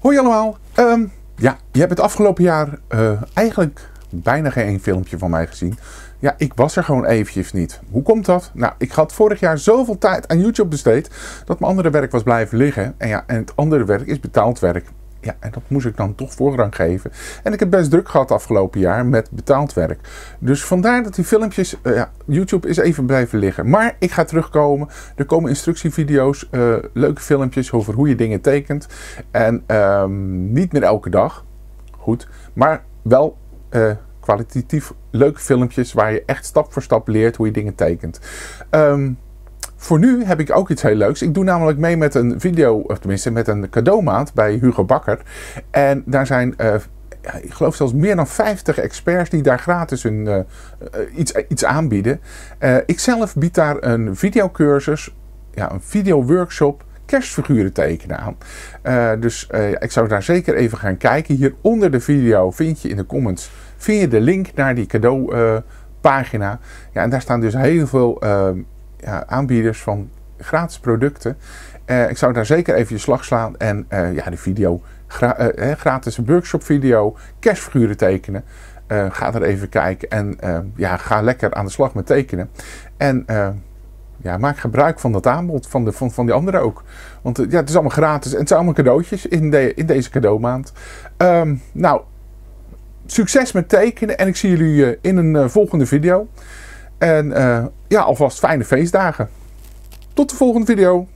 Hoi allemaal. Ehm, ja, je hebt het afgelopen jaar eh, eigenlijk bijna geen filmpje van mij gezien. Ja, ik was er gewoon eventjes niet. Hoe komt dat? Nou, ik had vorig jaar zoveel tijd aan YouTube besteed dat mijn andere werk was blijven liggen. En ja, en het andere werk is betaald werk. Ja, en dat moest ik dan toch voorrang geven. En ik heb best druk gehad afgelopen jaar met betaald werk. Dus vandaar dat die filmpjes, uh, ja, YouTube is even blijven liggen. Maar ik ga terugkomen. Er komen instructievideo's, uh, leuke filmpjes over hoe je dingen tekent. En um, niet meer elke dag. Goed. Maar wel uh, kwalitatief leuke filmpjes waar je echt stap voor stap leert hoe je dingen tekent. Um, voor nu heb ik ook iets heel leuks. Ik doe namelijk mee met een video, of tenminste met een cadeaumaand bij Hugo Bakker. En daar zijn, uh, ik geloof zelfs meer dan 50 experts die daar gratis hun, uh, iets, iets aanbieden. Ik zelf bied daar een videocursus, ja, een videoworkshop kerstfiguren tekenen aan. Dus ik zou daar zeker even gaan kijken. Hier onder de video vind je in de comments vind je de link naar die cadeaupagina. Ja, en daar staan dus heel veel aanbieders van gratis producten. ik zou daar zeker even je slag slaan en ja, de video, gra gratis workshop video, kerstfiguren tekenen. ga er even kijken en ja, ga lekker aan de slag met tekenen. En ja, maak gebruik van dat aanbod, van, de, van, van die anderen ook. Want ja, het is allemaal gratis en het zijn allemaal cadeautjes in, de, in deze cadeaumaand. Um, nou, succes met tekenen en ik zie jullie in een volgende video. En uh, ja, alvast fijne feestdagen. Tot de volgende video.